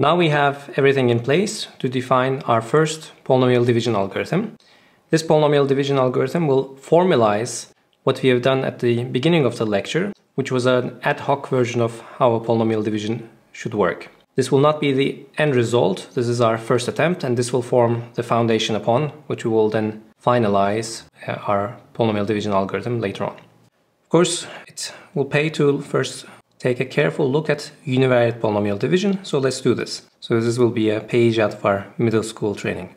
Now we have everything in place to define our first polynomial division algorithm. This polynomial division algorithm will formalize what we have done at the beginning of the lecture, which was an ad hoc version of how a polynomial division should work. This will not be the end result, this is our first attempt, and this will form the foundation upon which we will then finalize uh, our polynomial division algorithm later on. Of course, it will pay to first take a careful look at univariate polynomial division, so let's do this. So this will be a page out of our middle school training.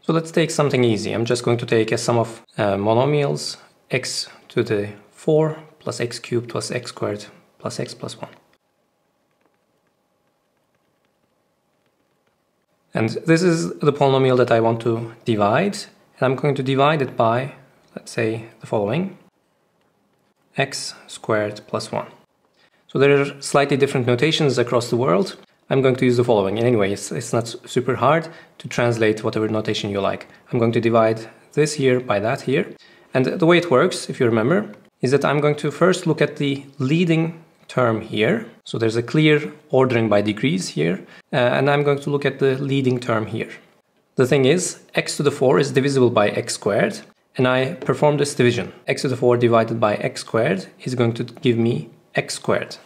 So let's take something easy. I'm just going to take a sum of uh, monomials x to the 4 plus x cubed plus x squared plus x plus 1. And this is the polynomial that I want to divide. And I'm going to divide it by let's say the following x squared plus 1. So there are slightly different notations across the world. I'm going to use the following. And anyway, it's, it's not super hard to translate whatever notation you like. I'm going to divide this here by that here. And the way it works, if you remember, is that I'm going to first look at the leading term here. So there's a clear ordering by degrees here. Uh, and I'm going to look at the leading term here. The thing is, x to the 4 is divisible by x squared and I perform this division. x to the 4 divided by x squared is going to give me x squared.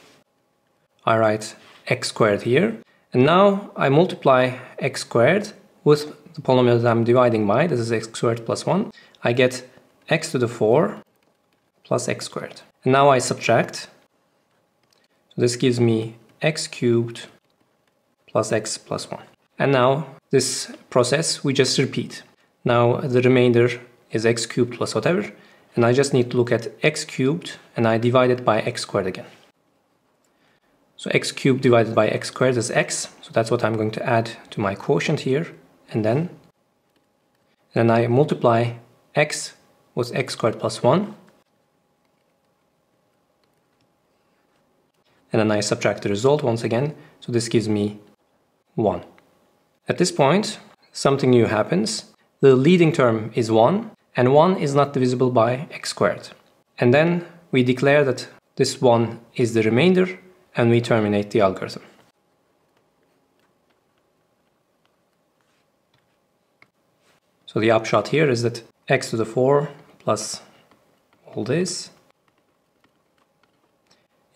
I write x squared here. And now I multiply x squared with the polynomial that I'm dividing by, this is x squared plus 1. I get x to the 4 plus x squared. And now I subtract. This gives me x cubed plus x plus 1. And now this process we just repeat. Now the remainder is x cubed plus whatever, and I just need to look at x cubed and I divide it by x squared again. So x cubed divided by x squared is x, so that's what I'm going to add to my quotient here, and then, then I multiply x with x squared plus 1, and then I subtract the result once again, so this gives me 1. At this point, something new happens. The leading term is 1, and 1 is not divisible by x squared. And then we declare that this 1 is the remainder and we terminate the algorithm. So the upshot here is that x to the 4 plus all this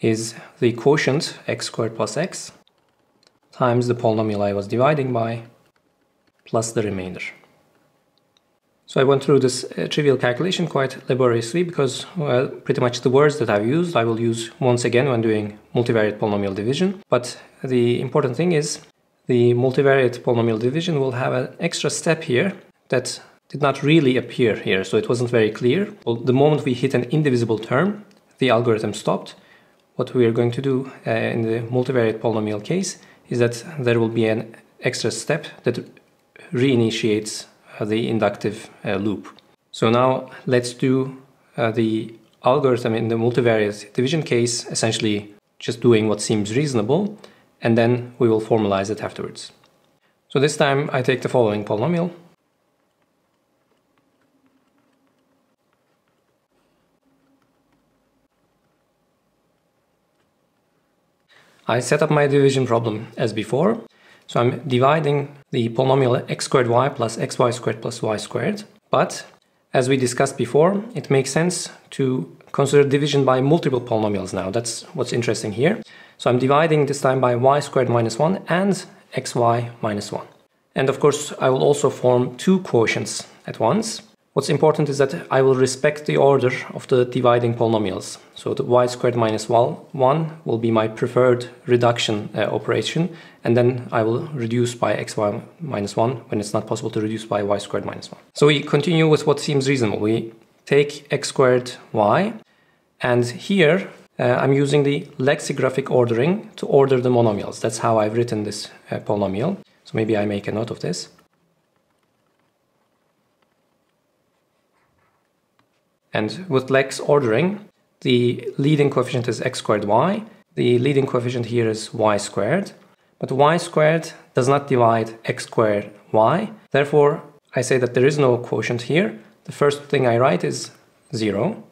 is the quotient x squared plus x times the polynomial I was dividing by plus the remainder. So I went through this uh, trivial calculation quite laboriously because well, pretty much the words that I've used I will use once again when doing multivariate polynomial division. But the important thing is the multivariate polynomial division will have an extra step here that did not really appear here, so it wasn't very clear. Well, the moment we hit an indivisible term, the algorithm stopped. What we are going to do uh, in the multivariate polynomial case is that there will be an extra step that reinitiates the inductive uh, loop. So now let's do uh, the algorithm in the multivariate division case, essentially just doing what seems reasonable, and then we will formalize it afterwards. So this time I take the following polynomial. I set up my division problem as before, so I'm dividing the polynomial x squared y plus xy squared plus y squared. But as we discussed before, it makes sense to consider division by multiple polynomials now. That's what's interesting here. So I'm dividing this time by y squared minus 1 and xy minus 1. And of course, I will also form two quotients at once. What's important is that I will respect the order of the dividing polynomials. So the y squared minus 1 will be my preferred reduction uh, operation, and then I will reduce by xy minus 1 when it's not possible to reduce by y squared minus 1. So we continue with what seems reasonable. We take x squared y, and here uh, I'm using the lexicographic ordering to order the monomials. That's how I've written this uh, polynomial. So maybe I make a note of this. And with lex ordering, the leading coefficient is x squared y. The leading coefficient here is y squared. But y squared does not divide x squared y. Therefore, I say that there is no quotient here. The first thing I write is 0.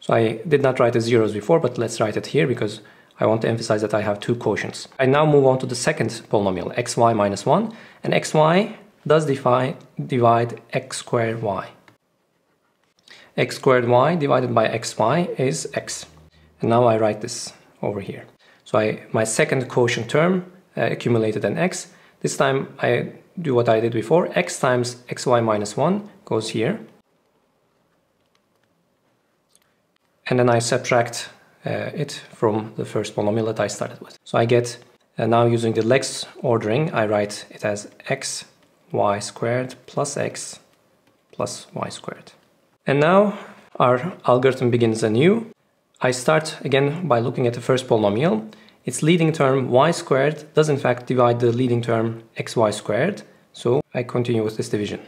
So I did not write the zeros before, but let's write it here because I want to emphasize that I have two quotients. I now move on to the second polynomial, xy minus 1, and xy does divide, divide x squared y. x squared y divided by xy is x. And now I write this over here. So I, my second quotient term uh, accumulated an x. This time I do what I did before. x times xy minus 1 goes here. And then I subtract uh, it from the first polynomial that I started with. So I get, uh, now using the lex ordering, I write it as x y squared plus x plus y squared. And now our algorithm begins anew. I start again by looking at the first polynomial. Its leading term y squared does in fact divide the leading term xy squared, so I continue with this division.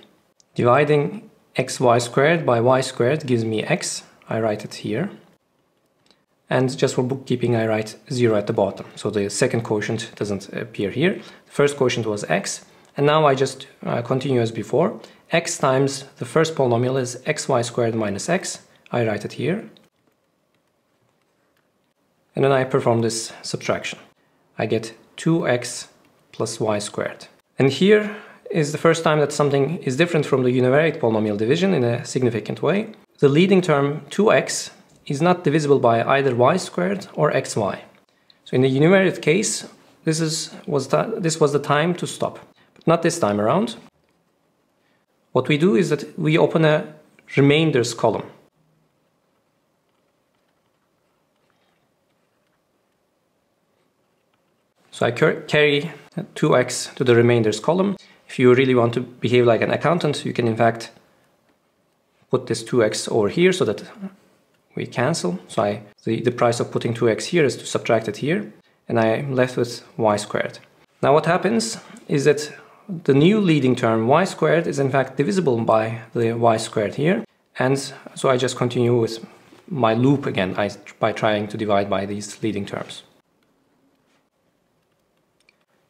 Dividing xy squared by y squared gives me x, I write it here. And just for bookkeeping, I write 0 at the bottom. So the second quotient doesn't appear here. The first quotient was x. And now I just uh, continue as before. X times the first polynomial is xy squared minus x. I write it here. And then I perform this subtraction. I get 2x plus y squared. And here is the first time that something is different from the univariate polynomial division in a significant way. The leading term 2x is not divisible by either y squared or xy. So in the univariate case, this, is, was, this was the time to stop, but not this time around. What we do is that we open a remainders column. So I carry 2x to the remainders column. If you really want to behave like an accountant, you can in fact put this 2x over here so that we cancel. So I, the, the price of putting 2x here is to subtract it here, and I'm left with y squared. Now what happens is that the new leading term y squared is in fact divisible by the y squared here, and so I just continue with my loop again I, by trying to divide by these leading terms.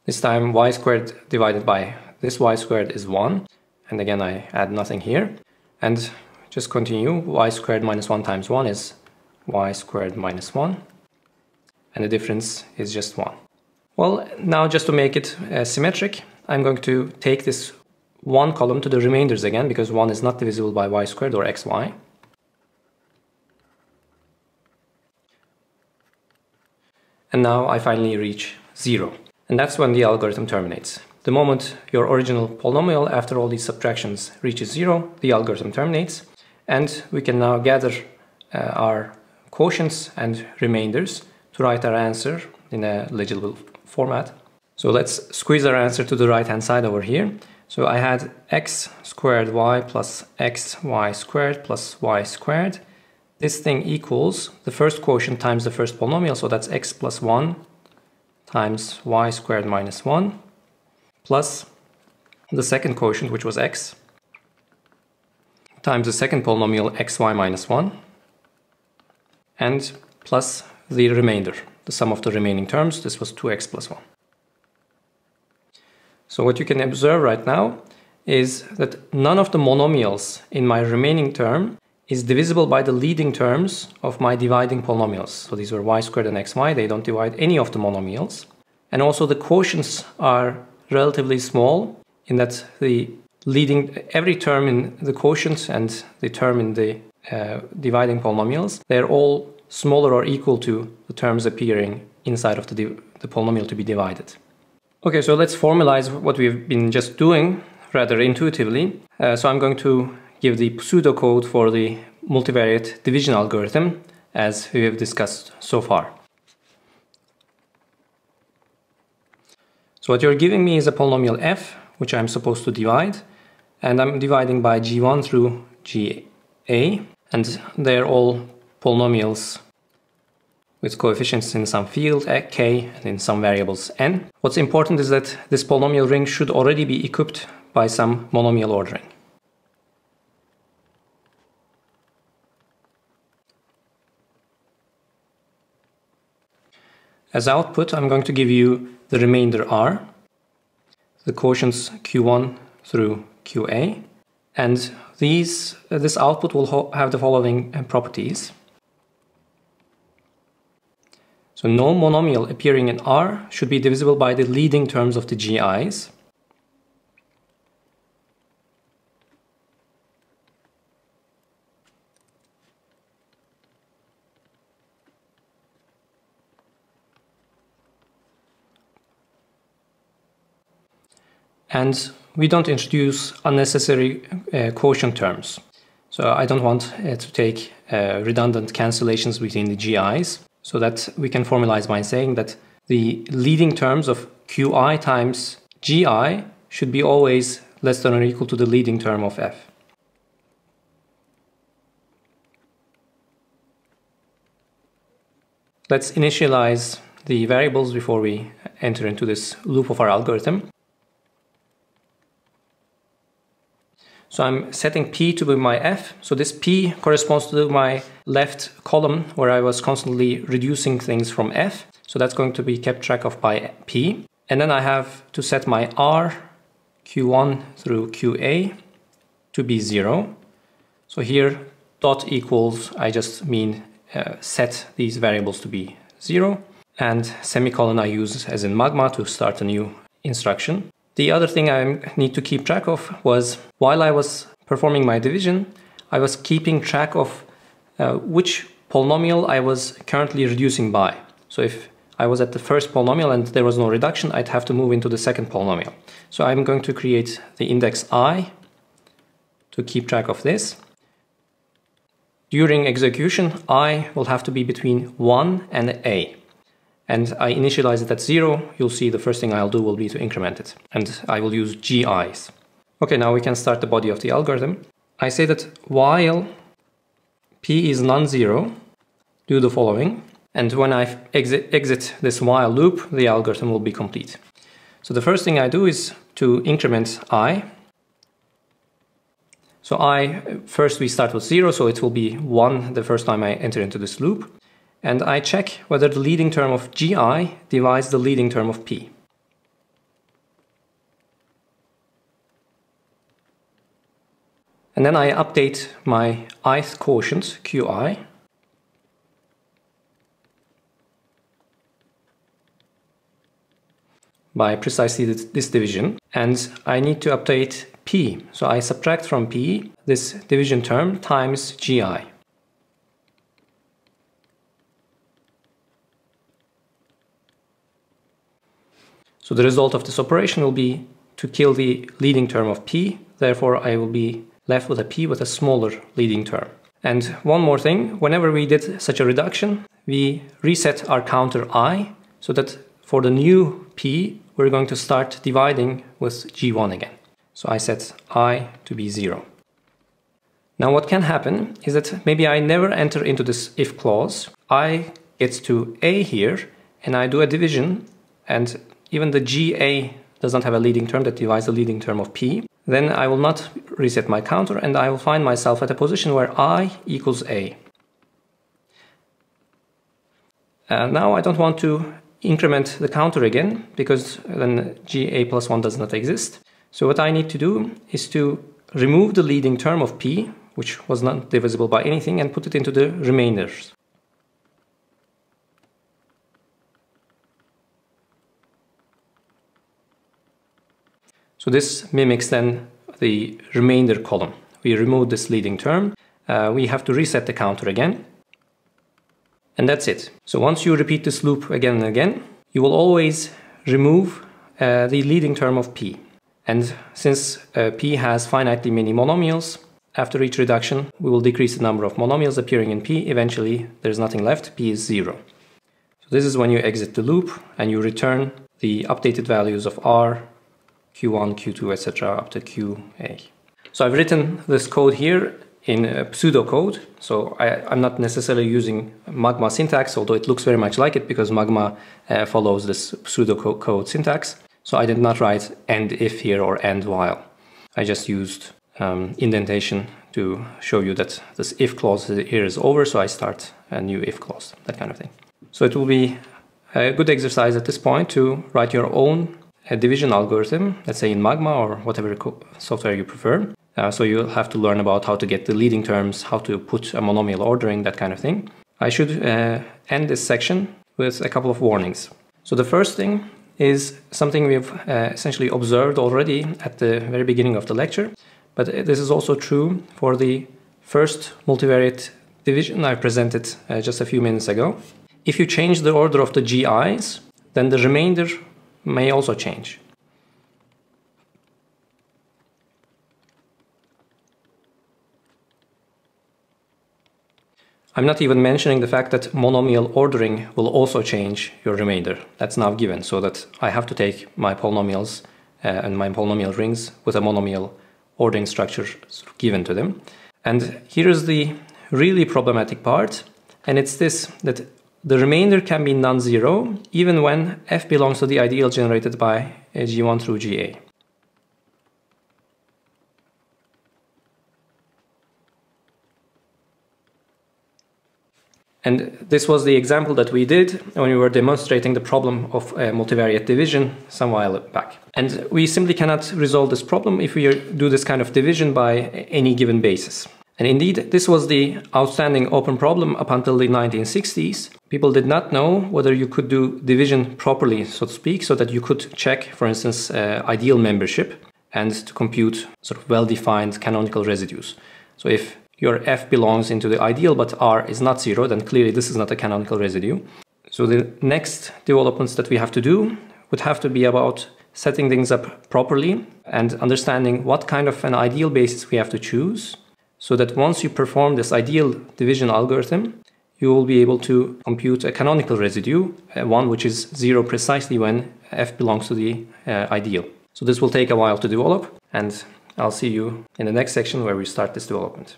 This time y squared divided by this y squared is 1, and again I add nothing here, and just continue. y squared minus 1 times 1 is y squared minus 1. And the difference is just 1. Well, now just to make it uh, symmetric, I'm going to take this one column to the remainders again, because 1 is not divisible by y squared or xy. And now I finally reach 0. And that's when the algorithm terminates. The moment your original polynomial after all these subtractions reaches 0, the algorithm terminates. And we can now gather uh, our quotients and remainders to write our answer in a legible format. So let's squeeze our answer to the right hand side over here. So I had x squared y plus x y squared plus y squared. This thing equals the first quotient times the first polynomial, so that's x plus 1 times y squared minus 1 plus the second quotient, which was x, times the second polynomial xy minus 1 and plus the remainder, the sum of the remaining terms. This was 2x plus 1. So what you can observe right now is that none of the monomials in my remaining term is divisible by the leading terms of my dividing polynomials. So these were y squared and xy, they don't divide any of the monomials. And also the quotients are relatively small in that the leading every term in the quotient and the term in the uh, dividing polynomials, they're all smaller or equal to the terms appearing inside of the, the polynomial to be divided. Okay, so let's formalize what we've been just doing rather intuitively. Uh, so I'm going to give the pseudocode for the multivariate division algorithm as we have discussed so far. So what you're giving me is a polynomial f, which I'm supposed to divide, and I'm dividing by g1 through ga and they're all polynomials with coefficients in some field k and in some variables n. What's important is that this polynomial ring should already be equipped by some monomial ordering. As output, I'm going to give you the remainder r, the quotients q1 through QA. And these, uh, this output will have the following uh, properties. So no monomial appearing in R should be divisible by the leading terms of the GIs. And we don't introduce unnecessary uh, quotient terms. So I don't want uh, to take uh, redundant cancellations between the GIs so that we can formalize by saying that the leading terms of QI times GI should be always less than or equal to the leading term of F. Let's initialize the variables before we enter into this loop of our algorithm. So I'm setting P to be my F. So this P corresponds to my left column where I was constantly reducing things from F. So that's going to be kept track of by P. And then I have to set my R, Q1 through QA to be zero. So here dot equals, I just mean uh, set these variables to be zero. And semicolon I use as in Magma to start a new instruction. The other thing I need to keep track of was while I was performing my division, I was keeping track of uh, which polynomial I was currently reducing by. So if I was at the first polynomial and there was no reduction, I'd have to move into the second polynomial. So I'm going to create the index i to keep track of this. During execution, i will have to be between 1 and a and I initialize it at zero, you'll see the first thing I'll do will be to increment it. And I will use GIs. Okay, now we can start the body of the algorithm. I say that while p is non-zero, do the following. And when I exit, exit this while loop, the algorithm will be complete. So the first thing I do is to increment i. So i, first we start with zero, so it will be one the first time I enter into this loop and I check whether the leading term of gi divides the leading term of p. And then I update my ith quotient, qi, by precisely this division. And I need to update p. So I subtract from p this division term times gi. So the result of this operation will be to kill the leading term of p, therefore I will be left with a p with a smaller leading term. And one more thing, whenever we did such a reduction, we reset our counter i, so that for the new p, we're going to start dividing with g1 again. So I set i to be 0. Now what can happen is that maybe I never enter into this if clause, i gets to a here, and I do a division, and even the GA does not have a leading term that divides the leading term of P, then I will not reset my counter and I will find myself at a position where I equals A. And now I don't want to increment the counter again because then GA plus 1 does not exist. So what I need to do is to remove the leading term of P, which was not divisible by anything, and put it into the remainders. So this mimics then the remainder column. We remove this leading term. Uh, we have to reset the counter again. And that's it. So once you repeat this loop again and again, you will always remove uh, the leading term of p. And since uh, p has finitely many monomials, after each reduction, we will decrease the number of monomials appearing in p. Eventually, there's nothing left. p is zero. So this is when you exit the loop and you return the updated values of r, Q1, Q2, etc. up to QA. So I've written this code here in pseudocode. So I, am not necessarily using Magma syntax, although it looks very much like it because Magma uh, follows this pseudocode syntax. So I did not write end if here or end while. I just used um, indentation to show you that this if clause here is over, so I start a new if clause, that kind of thing. So it will be a good exercise at this point to write your own a division algorithm, let's say in Magma or whatever software you prefer. Uh, so you'll have to learn about how to get the leading terms, how to put a monomial ordering, that kind of thing. I should uh, end this section with a couple of warnings. So the first thing is something we've uh, essentially observed already at the very beginning of the lecture, but this is also true for the first multivariate division I presented uh, just a few minutes ago. If you change the order of the GIs, then the remainder may also change. I'm not even mentioning the fact that monomial ordering will also change your remainder. That's now given, so that I have to take my polynomials uh, and my polynomial rings with a monomial ordering structure given to them. And here's the really problematic part, and it's this, that the remainder can be non-zero even when f belongs to the ideal generated by g1 through ga. And this was the example that we did when we were demonstrating the problem of uh, multivariate division some while back. And we simply cannot resolve this problem if we do this kind of division by any given basis. And indeed, this was the outstanding open problem up until the 1960s. People did not know whether you could do division properly, so to speak, so that you could check, for instance, uh, ideal membership and to compute sort of well-defined canonical residues. So if your f belongs into the ideal but r is not zero, then clearly this is not a canonical residue. So the next developments that we have to do would have to be about setting things up properly and understanding what kind of an ideal basis we have to choose so that once you perform this ideal division algorithm, you will be able to compute a canonical residue, uh, one which is zero precisely when f belongs to the uh, ideal. So this will take a while to develop and I'll see you in the next section where we start this development.